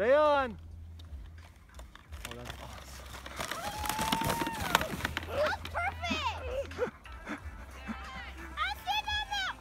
So yun,